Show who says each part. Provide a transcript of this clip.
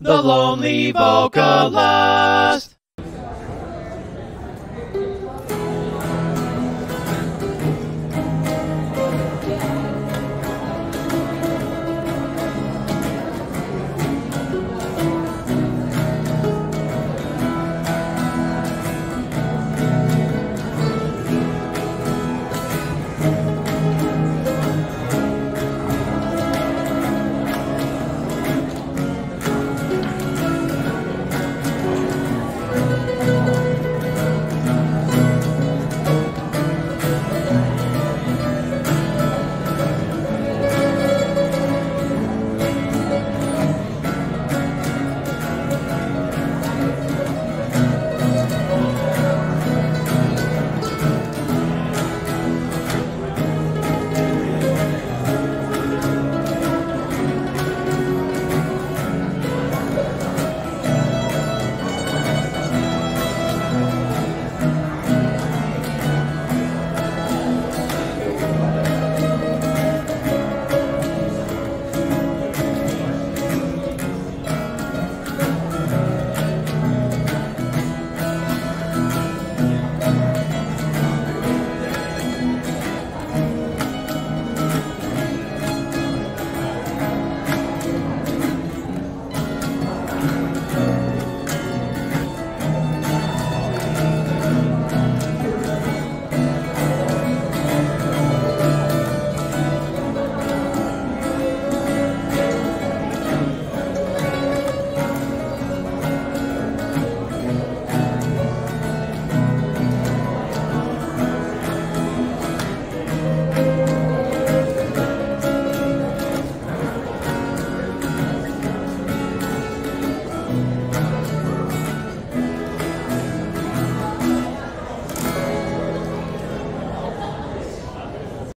Speaker 1: the lonely vocalist.